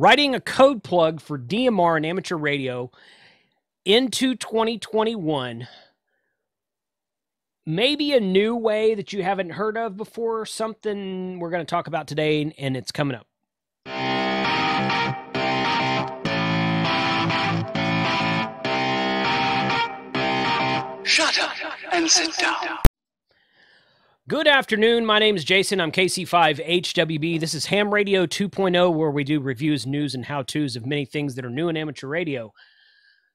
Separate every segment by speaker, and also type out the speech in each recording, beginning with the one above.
Speaker 1: writing a code plug for DMR and amateur radio into 2021. Maybe a new way that you haven't heard of before, something we're going to talk about today, and it's coming up.
Speaker 2: Shut up and sit down.
Speaker 1: Good afternoon. My name is Jason. I'm KC5HWB. This is Ham Radio 2.0, where we do reviews, news, and how to's of many things that are new in amateur radio.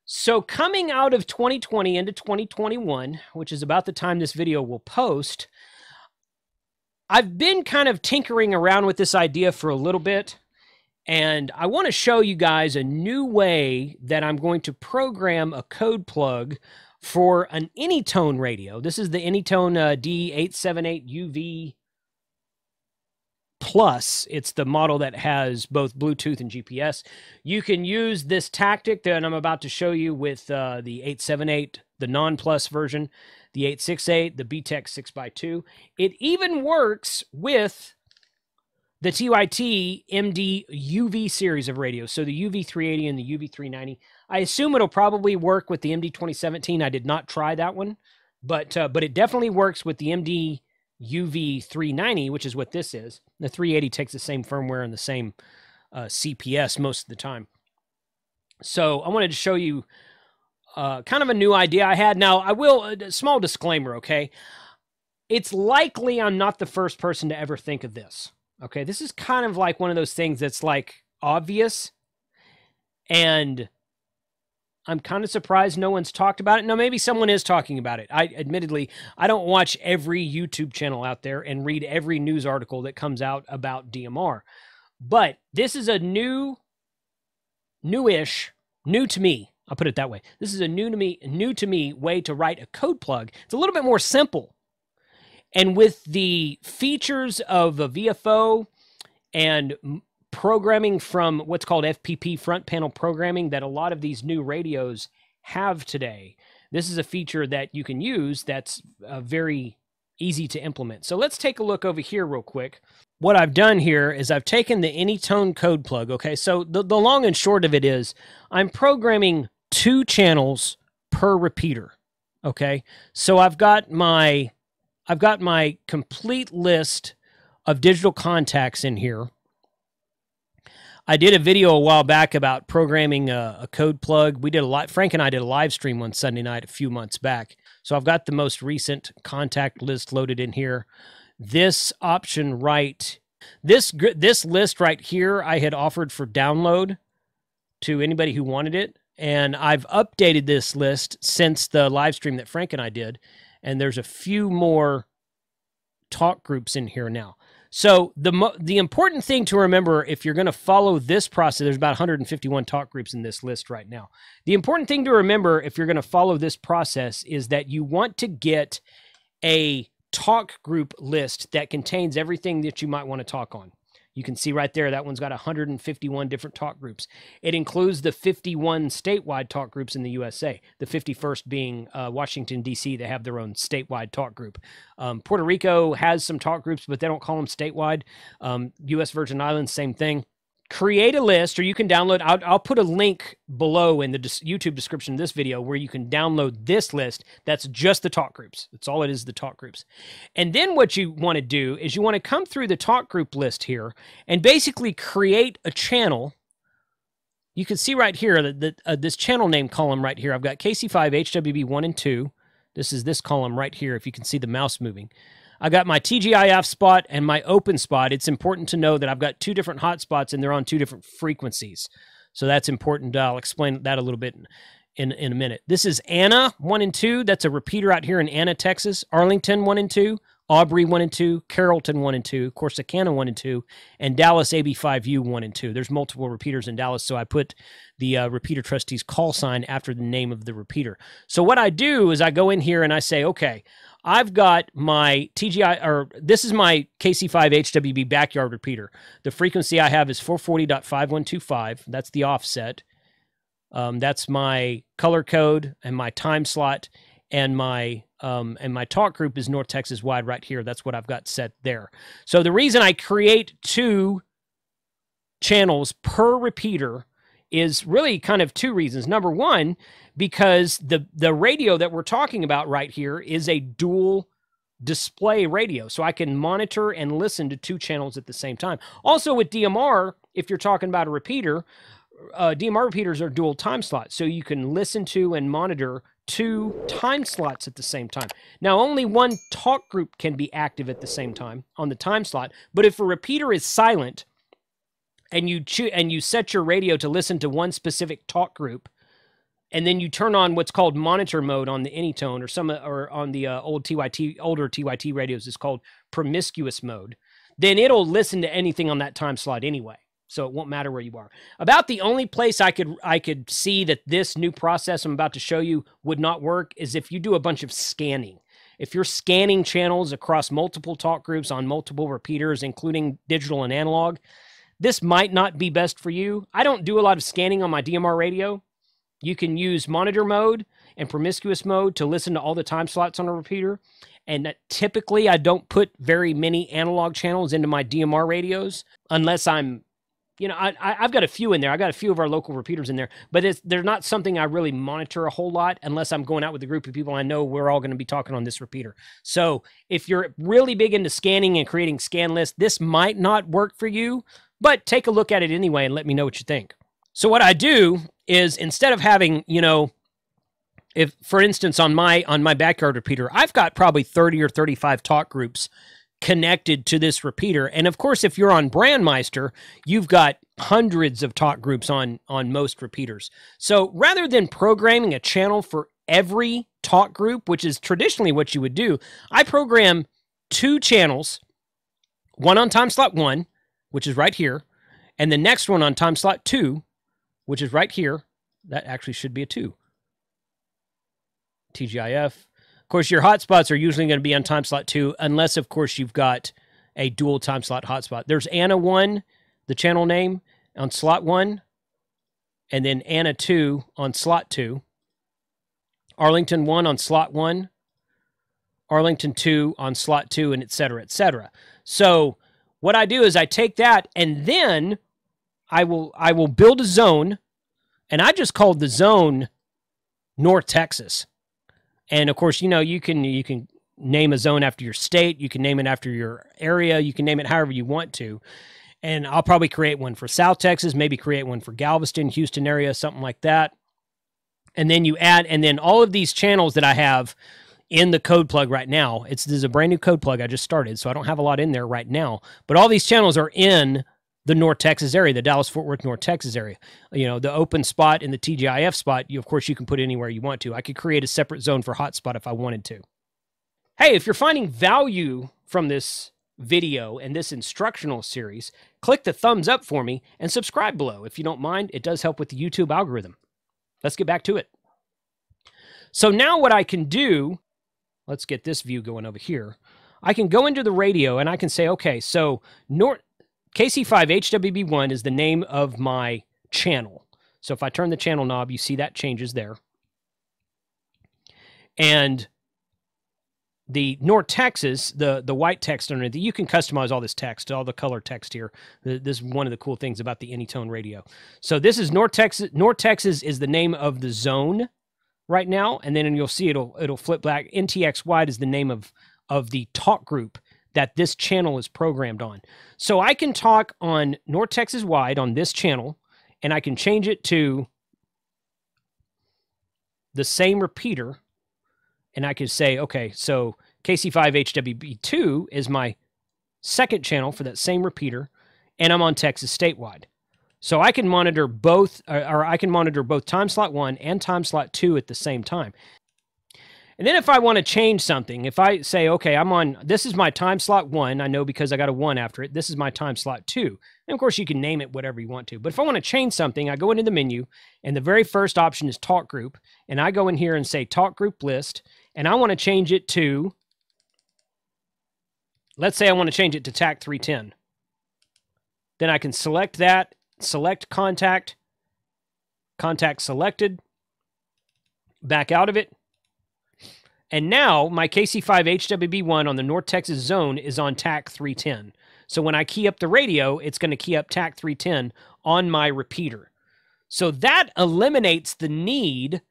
Speaker 1: So, coming out of 2020 into 2021, which is about the time this video will post, I've been kind of tinkering around with this idea for a little bit. And I want to show you guys a new way that I'm going to program a code plug for an Anytone radio. This is the Anytone uh, D878UV Plus. It's the model that has both Bluetooth and GPS. You can use this tactic that I'm about to show you with uh, the 878, the non plus version, the 868, the BTECH 6x2. It even works with the TYT MD UV series of radios. So the UV380 and the UV390. I assume it'll probably work with the MD 2017. I did not try that one, but uh, but it definitely works with the MD UV390, which is what this is. The 380 takes the same firmware and the same uh, CPS most of the time. So I wanted to show you uh, kind of a new idea I had. Now I will a small disclaimer, okay? It's likely I'm not the first person to ever think of this. Okay, this is kind of like one of those things that's like obvious, and I'm kind of surprised no one's talked about it. Now, maybe someone is talking about it. I admittedly, I don't watch every YouTube channel out there and read every news article that comes out about DMR, but this is a new, newish, new to me. I'll put it that way. This is a new to me, new to me way to write a code plug. It's a little bit more simple and with the features of a VFO and programming from what's called FPP front panel programming that a lot of these new radios have today, this is a feature that you can use that's uh, very easy to implement. So let's take a look over here real quick. What I've done here is I've taken the Anytone code plug. Okay, so the, the long and short of it is I'm programming two channels per repeater. Okay, so I've got my I've got my complete list of digital contacts in here. I did a video a while back about programming a, a, code plug. We did a lot. Frank and I did a live stream one Sunday night a few months back. So I've got the most recent contact list loaded in here. This option right, this this list right here, I had offered for download to anybody who wanted it, and I've updated this list since the live stream that Frank and I did and there's a few more talk groups in here now. So the the important thing to remember if you're going to follow this process, there's about 151 talk groups in this list right now. The important thing to remember if you're going to follow this process is that you want to get a talk group list that contains everything that you might want to talk on. You can see right there, that one's got 151 different talk groups. It includes the 51 statewide talk groups in the USA, the 51st being uh, Washington, D.C., they have their own statewide talk group. Um, Puerto Rico has some talk groups, but they don't call them statewide. Um, U.S. Virgin Islands, same thing create a list or you can download I'll, I'll put a link below in the youtube description of this video where you can download this list that's just the talk groups. That's all it is the talk groups. And then what you want to do is you want to come through the talk group list here and basically create a channel. You can see right here that, uh, this channel name column right here. I've got kc5 hwb1 and 2 this is this column right here if you can see the mouse moving I got my TGIF spot and my openSPOT. It's important to know that I've got two different hotspots and they're on two different frequencies. So that's important. I'll explain that a little bit in, in a minute. This is Anna 1 and 2. That's a repeater out here in Anna, Texas. Arlington 1 and 2. Aubrey 1 and 2, Carrollton 1 and 2, Corsicana 1 and 2, and Dallas AB5U 1 and 2. There's multiple repeaters in Dallas, so I put the uh, repeater trustee's call sign after the name of the repeater. So what I do is I go in here and I say, okay, I've got my TGI, or this is my KC5 HWB backyard repeater. The frequency I have is 440.5125. That's the offset. Um, that's my color code and my time slot and my um, and my talk group is North Texas wide right here. That's what I've got set there. So the reason I create two channels per repeater is really kind of two reasons. Number one, because the the radio that we're talking about right here is a dual display radio. So I can monitor and listen to two channels at the same time. Also with DMR, if you're talking about a repeater, uh, DMR repeaters are dual time slots. So you can listen to and monitor two time slots at the same time. Now, only one talk group can be active at the same time on the time slot. But if a repeater is silent and you and you set your radio to listen to one specific talk group, and then you turn on what's called monitor mode on the Anytone or some or on the uh, old TYT older TYT radios is called promiscuous mode. Then it'll listen to anything on that time slot anyway, so it won't matter where you are. About the only place I could I could see that this new process I'm about to show you would not work is if you do a bunch of scanning. If you're scanning channels across multiple talk groups on multiple repeaters, including digital and analog, this might not be best for you. I don't do a lot of scanning on my DMR radio you can use monitor mode and promiscuous mode to listen to all the time slots on a repeater. And typically, I don't put very many analog channels into my DMR radios unless I'm, you know, I, I've got a few in there. I've got a few of our local repeaters in there, but it's, they're not something I really monitor a whole lot unless I'm going out with a group of people I know we're all going to be talking on this repeater. So if you're really big into scanning and creating scan lists, this might not work for you, but take a look at it anyway and let me know what you think. So what I do is instead of having, you know, if for instance on my on my backyard repeater, I've got probably 30 or 35 talk groups connected to this repeater. And of course, if you're on Brandmeister, you've got hundreds of talk groups on on most repeaters. So rather than programming a channel for every talk group, which is traditionally what you would do, I program two channels, one on time slot 1, which is right here, and the next one on time slot 2, which is right here. That actually should be a 2. TGIF. Of course, your hotspots are usually going to be on time slot 2, unless, of course, you've got a dual time slot hotspot. There's Anna 1, the channel name, on slot 1, and then Anna 2 on slot 2. Arlington 1 on slot 1, Arlington 2 on slot 2, and et cetera, et cetera. So what I do is I take that and then I will I will build a zone, and I just called the zone North Texas. And of course, you know you can you can name a zone after your state, you can name it after your area, you can name it however you want to. And I'll probably create one for South Texas, maybe create one for Galveston, Houston area, something like that. And then you add, and then all of these channels that I have in the code plug right now. It's this is a brand new code plug I just started, so I don't have a lot in there right now. But all these channels are in the North Texas area, the Dallas Fort Worth North Texas area. You know, the openSPOT in the TGIF spot, you of course you can put anywhere you want to. I could create a separate zone for hotspot if I wanted to. Hey, if you're finding value from this video and this instructional series, click the thumbs up for me and subscribe below. If you don't mind, it does help with the YouTube algorithm. Let's get back to it. So now what I can do, let's get this view going over here. I can go into the radio and I can say, okay, so North KC5HWB1 is the name of my channel. So if I turn the channel knob, you see that changes there. And the North Texas, the the white text underneath, you can customize all this text, all the color text here. This is one of the cool things about the Anytone radio. So this is North Texas. North Texas is the name of the zone right now, and then you'll see it'll it'll flip back. NTX wide is the name of of the talk group that this channel is programmed on. So I can talk on North Texas wide on this channel, and I can change it to the same repeater. And I can say, okay, so KC5HWB2 is my second channel for that same repeater, and I'm on Texas statewide. So I can monitor both, uh, or I can monitor both time slot one and time slot two at the same time. And then if I want to change something, if I say, okay, I'm on, this is my time slot one, I know because I got a one after it. This is my time slot two. And of course, you can name it whatever you want to. But if I want to change something, I go into the menu, and the very first option is talk group. And I go in here and say talk group list, and I want to change it to, let's say I want to change it to TAC 310. Then I can select that, select contact, contact selected, back out of it and now my KC5 HWB1 on the North Texas zone is on TAC 310. So when I key up the radio, it's going to key up TAC 310 on my repeater. So that eliminates the need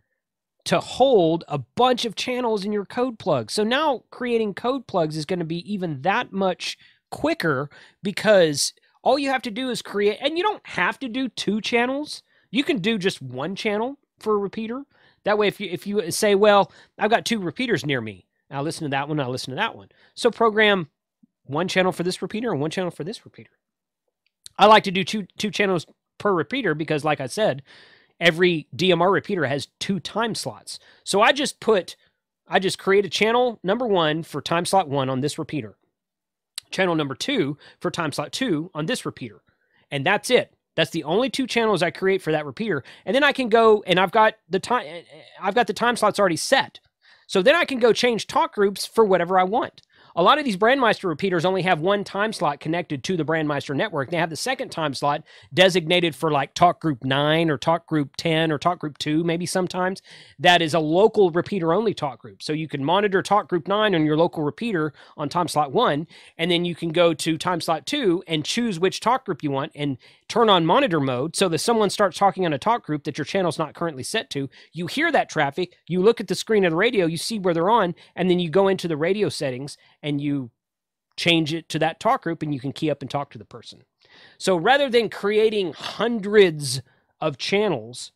Speaker 1: to hold a bunch of channels in your code plug. So now creating code plugs is going to be even that much quicker because all you have to do is create, and you don't have to do two channels. You can do just one channel for a repeater. That way, if you if you say, well, I've got two repeaters near me, I'll listen to that one, I'll listen to that one. So program one channel for this repeater and one channel for this repeater. I like to do two two channels per repeater because, like I said, every DMR repeater has two time slots. So I just put, I just create a channel number one for time slot one on this repeater, channel number two for time slot two on this repeater, and that's it. That's the only two channels I create for that repeater. And then I can go and I've got the time I've got the time slots already set. So then I can go change talk groups for whatever I want. A lot of these Brandmeister repeaters only have one time slot connected to the Brandmeister network. They have the second time slot designated for like talk group 9 or talk group 10 or talk group 2 maybe sometimes. That is a local repeater only talk group. So you can monitor talk group 9 on your local repeater on time slot 1 and then you can go to time slot 2 and choose which talk group you want and turn on monitor mode so that someone starts talking on a talk group that your channel's not currently set to. You hear that traffic, you look at the screen of the radio, you see where they're on, and then you go into the radio settings and you change it to that talk group and you can key up and talk to the person. So rather than creating hundreds of channels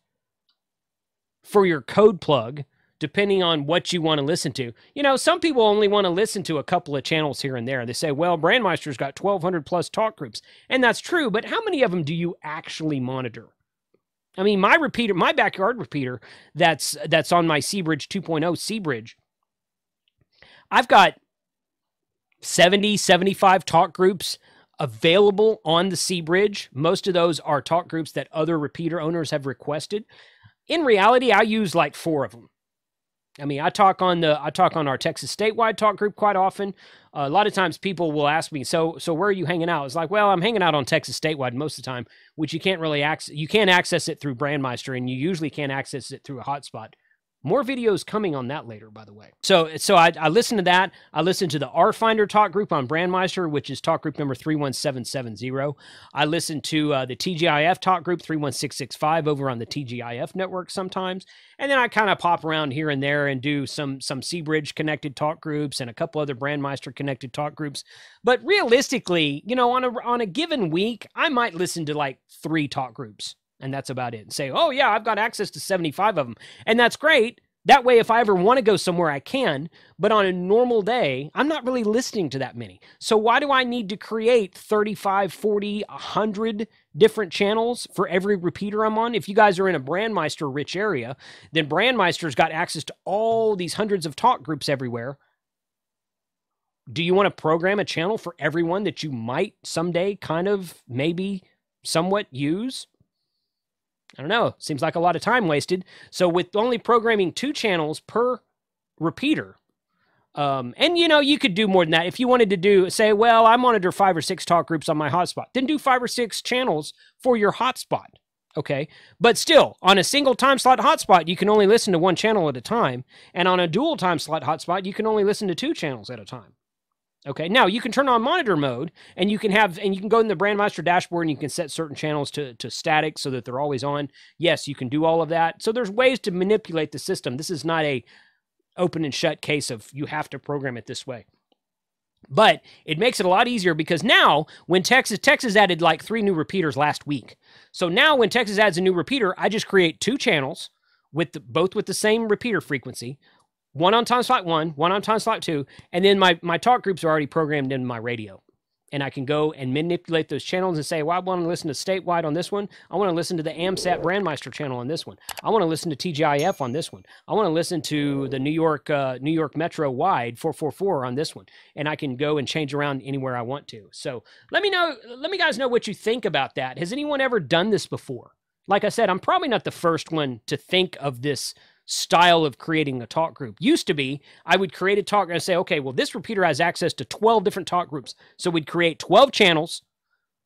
Speaker 1: for your code plug, depending on what you want to listen to. You know, some people only want to listen to a couple of channels here and there. They say, well, Brandmeister's got 1,200 plus talk groups. And that's true, but how many of them do you actually monitor? I mean, my repeater, my backyard repeater that's that's on my c-Bridge 2.0 c-Bridge, I've got 70, 75 talk groups available on the c-Bridge. Most of those are talk groups that other repeater owners have requested. In reality, I use like four of them. I mean, I talk on the I talk on our Texas statewide talk group quite often. Uh, a lot of times people will ask me, "So, so where are you hanging out?" It's like, "Well, I'm hanging out on Texas statewide most of the time, which you can't really access. You can't access it through Brandmeister, and you usually can't access it through a hotspot. More videos coming on that later, by the way. So, so I, I listened to that. I listened to the RFinder talk group on Brandmeister, which is talk group number 31770. I listened to uh, the TGIF talk group 31665 over on the TGIF network sometimes. And then I kind of pop around here and there and do some some c-Bridge connected talk groups and a couple other Brandmeister connected talk groups. But realistically, you know, on a on a given week, I might listen to like three talk groups and that's about it. And say, oh, yeah, I've got access to 75 of them. And that's great. That way, if I ever want to go somewhere, I can. But on a normal day, I'm not really listening to that many. So why do I need to create 35, 40, 100 different channels for every repeater I'm on? If you guys are in a Brandmeister rich area, then Brandmeister's got access to all these hundreds of talk groups everywhere. Do you want to program a channel for everyone that you might someday kind of maybe somewhat use? I don't know. Seems like a lot of time wasted. So with only programming two channels per repeater, um, and you know, you could do more than that. If you wanted to do, say, well, I monitor five or six talk groups on my hotspot, then do five or six channels for your hotspot. Okay. But still, on a single time slot hotspot, you can only listen to one channel at a time. And on a dual time slot hotspot, you can only listen to two channels at a time. Okay, now you can turn on monitor mode and you can have, and you can go in the Brandmeister dashboard and you can set certain channels to, to static so that they're always on. Yes, you can do all of that. So there's ways to manipulate the system. This is not a open and shut case of you have to program it this way. But it makes it a lot easier because now when Texas, Texas added like three new repeaters last week. So now when Texas adds a new repeater, I just create two channels with the, both with the same repeater frequency one on time slot one, one on time slot two, and then my my talk groups are already programmed in my radio. And I can go and manipulate those channels and say, well, I want to listen to statewide on this one. I want to listen to the AMSAT Brandmeister channel on this one. I want to listen to TGIF on this one. I want to listen to the New York uh, New York Metro wide 444 on this one. And I can go and change around anywhere I want to. So let me know, let me guys know what you think about that. Has anyone ever done this before? Like I said, I'm probably not the first one to think of this style of creating a talk group. Used to be, I would create a talk and say, okay, well, this repeater has access to 12 different talk groups. So we'd create 12 channels,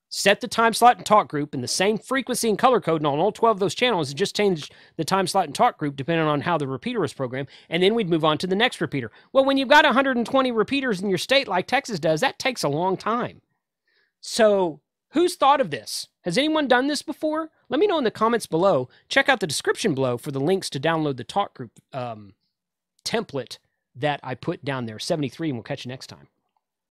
Speaker 1: set the time slot and talk group in the same frequency and color code and on all 12 of those channels and just change the time slot and talk group depending on how the repeater was programmed. And then we'd move on to the next repeater. Well, when you've got 120 repeaters in your state like Texas does, that takes a long time. So, who's thought of this? Has anyone done this before? Let me know in the comments below. Check out the description below for the links to download the talk group um, template that I put down there, 73, and we'll catch you next time.